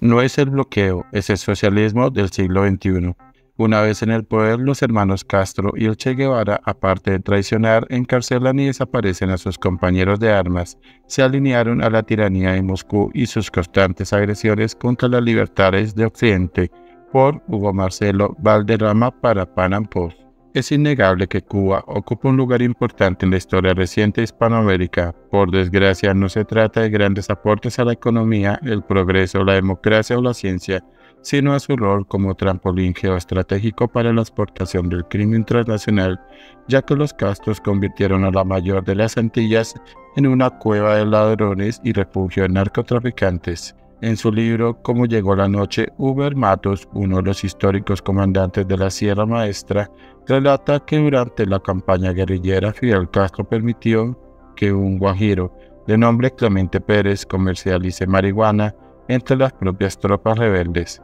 No es el bloqueo, es el socialismo del siglo XXI. Una vez en el poder, los hermanos Castro y el Che Guevara, aparte de traicionar, encarcelan y desaparecen a sus compañeros de armas, se alinearon a la tiranía de Moscú y sus constantes agresiones contra las libertades de Occidente por Hugo Marcelo Valderrama para Panam Post. Es innegable que Cuba ocupa un lugar importante en la historia reciente de Hispanoamérica. Por desgracia, no se trata de grandes aportes a la economía, el progreso, la democracia o la ciencia, sino a su rol como trampolín geoestratégico para la exportación del crimen transnacional, ya que los Castros convirtieron a la mayor de las Antillas en una cueva de ladrones y refugio de narcotraficantes. En su libro Cómo llegó la noche, Uber Matos, uno de los históricos comandantes de la Sierra Maestra, relata que durante la campaña guerrillera Fidel Castro permitió que un guajiro de nombre Clemente Pérez comercialice marihuana entre las propias tropas rebeldes.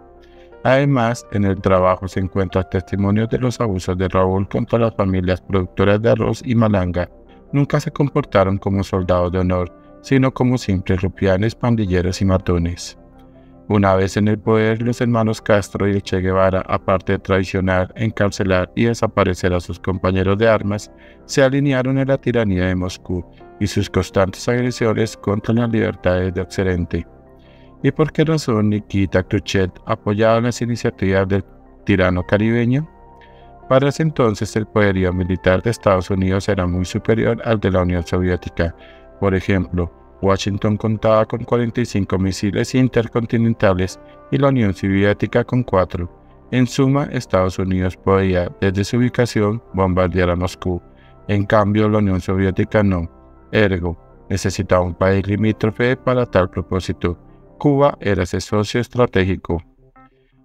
Además, en el trabajo se encuentran testimonios de los abusos de Raúl contra las familias productoras de arroz y malanga. Nunca se comportaron como soldados de honor, sino como simples rupianes, pandilleros y matones. Una vez en el poder, los hermanos Castro y el Che Guevara, aparte de traicionar, encarcelar y desaparecer a sus compañeros de armas, se alinearon en la tiranía de Moscú y sus constantes agresiones contra las libertades de Occidente. ¿Y por qué razón Nikita Khrushchev apoyaba las iniciativas del tirano caribeño? Para ese entonces el poderío militar de Estados Unidos era muy superior al de la Unión Soviética. Por ejemplo, Washington contaba con 45 misiles intercontinentales y la Unión Soviética con 4. En suma, Estados Unidos podía, desde su ubicación, bombardear a Moscú. En cambio, la Unión Soviética no. Ergo, necesitaba un país limítrofe para tal propósito. Cuba era ese socio estratégico.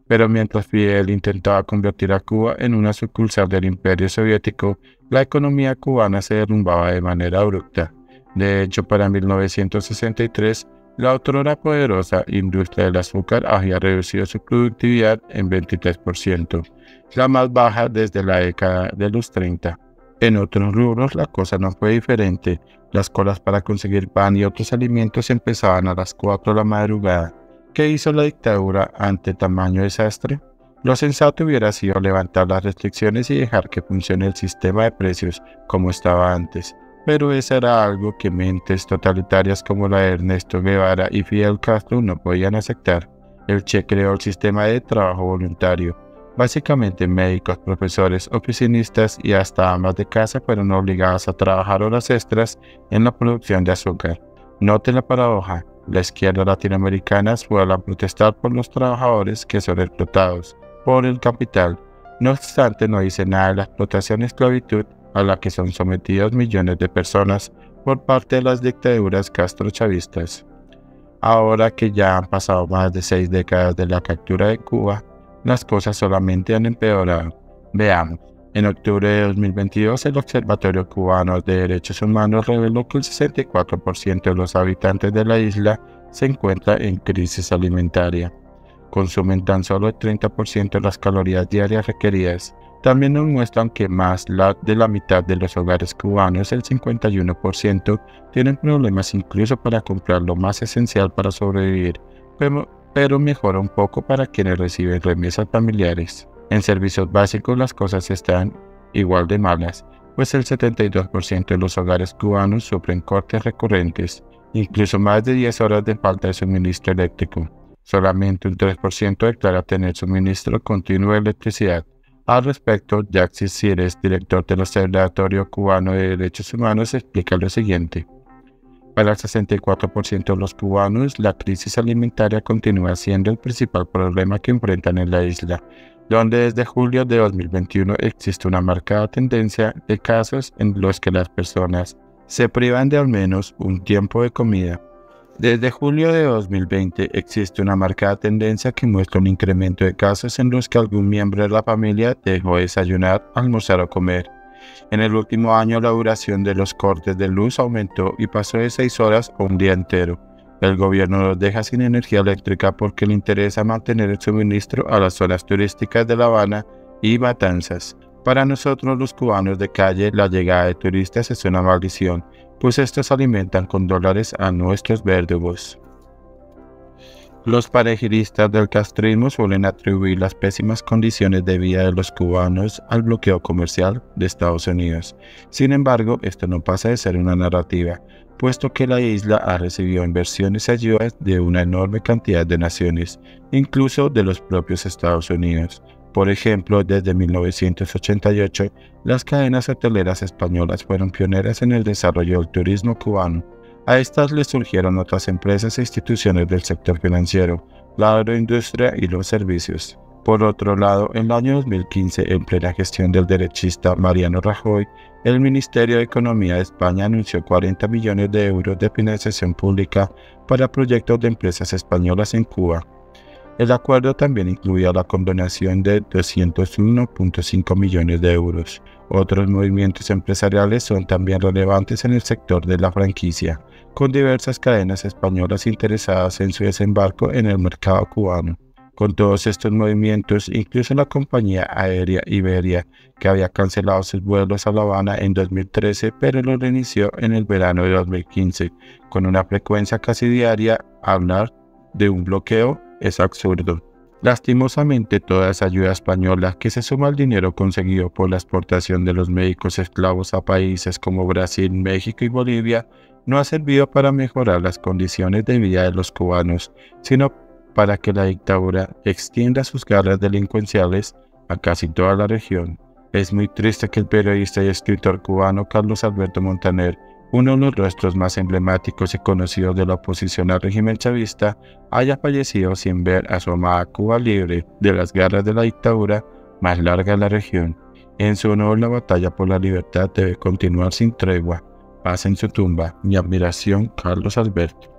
Pero mientras Fidel intentaba convertir a Cuba en una sucursal del Imperio Soviético, la economía cubana se derrumbaba de manera abrupta. De hecho, para 1963, la otrora poderosa industria del azúcar había reducido su productividad en 23%, la más baja desde la década de los 30. En otros rubros la cosa no fue diferente. Las colas para conseguir pan y otros alimentos empezaban a las 4 de la madrugada. ¿Qué hizo la dictadura ante tamaño desastre? Lo sensato hubiera sido levantar las restricciones y dejar que funcione el sistema de precios como estaba antes. Pero eso era algo que mentes totalitarias como la de Ernesto Guevara y Fidel Castro no podían aceptar. El Che creó el sistema de trabajo voluntario, Básicamente médicos, profesores, oficinistas y hasta amas de casa fueron obligadas a trabajar horas extras en la producción de azúcar. Note la paradoja, la izquierda latinoamericana suele protestar por los trabajadores que son explotados por el capital. No obstante, no dice nada de la explotación esclavitud a la que son sometidos millones de personas por parte de las dictaduras castrochavistas. Ahora que ya han pasado más de seis décadas de la captura de Cuba, las cosas solamente han empeorado. Veamos. En octubre de 2022, el Observatorio Cubano de Derechos Humanos reveló que el 64% de los habitantes de la isla se encuentra en crisis alimentaria. Consumen tan solo el 30% de las calorías diarias requeridas. También nos muestran que más de la mitad de los hogares cubanos, el 51%, tienen problemas incluso para comprar lo más esencial para sobrevivir, pero mejora un poco para quienes reciben remesas familiares. En servicios básicos las cosas están igual de malas, pues el 72% de los hogares cubanos sufren cortes recurrentes, incluso más de 10 horas de falta de suministro eléctrico. Solamente un 3% declara tener suministro continuo de electricidad. Al respecto, Jaxis Cires, director del Observatorio Cubano de Derechos Humanos, explica lo siguiente. Para el 64% de los cubanos, la crisis alimentaria continúa siendo el principal problema que enfrentan en la isla, donde desde julio de 2021 existe una marcada tendencia de casos en los que las personas se privan de al menos un tiempo de comida. Desde julio de 2020 existe una marcada tendencia que muestra un incremento de casos en los que algún miembro de la familia dejó de desayunar, almorzar o comer en el último año la duración de los cortes de luz aumentó y pasó de 6 horas a un día entero. El gobierno los deja sin energía eléctrica porque le interesa mantener el suministro a las zonas turísticas de La Habana y Matanzas. Para nosotros los cubanos de calle, la llegada de turistas es una maldición, pues estos alimentan con dólares a nuestros verdugos. Los parejiristas del castrismo suelen atribuir las pésimas condiciones de vida de los cubanos al bloqueo comercial de Estados Unidos. Sin embargo, esto no pasa de ser una narrativa, puesto que la isla ha recibido inversiones y ayudas de una enorme cantidad de naciones, incluso de los propios Estados Unidos. Por ejemplo, desde 1988, las cadenas hoteleras españolas fueron pioneras en el desarrollo del turismo cubano a estas le surgieron otras empresas e instituciones del sector financiero, la agroindustria y los servicios. Por otro lado, en el año 2015, en plena gestión del derechista Mariano Rajoy, el Ministerio de Economía de España anunció 40 millones de euros de financiación pública para proyectos de empresas españolas en Cuba. El acuerdo también incluía la condonación de 201.5 millones de euros. Otros movimientos empresariales son también relevantes en el sector de la franquicia, con diversas cadenas españolas interesadas en su desembarco en el mercado cubano. Con todos estos movimientos, incluso la compañía aérea Iberia, que había cancelado sus vuelos a La Habana en 2013, pero lo reinició en el verano de 2015, con una frecuencia casi diaria, hablar de un bloqueo es absurdo. Lastimosamente, toda esa ayuda española, que se suma al dinero conseguido por la exportación de los médicos esclavos a países como Brasil, México y Bolivia, no ha servido para mejorar las condiciones de vida de los cubanos, sino para que la dictadura extienda sus garras delincuenciales a casi toda la región. Es muy triste que el periodista y escritor cubano Carlos Alberto Montaner, uno de los rostros más emblemáticos y conocidos de la oposición al régimen chavista, haya fallecido sin ver a su amada Cuba libre de las garras de la dictadura más larga de la región. En su honor, la batalla por la libertad debe continuar sin tregua. Paz en su tumba. Mi admiración, Carlos Alberto.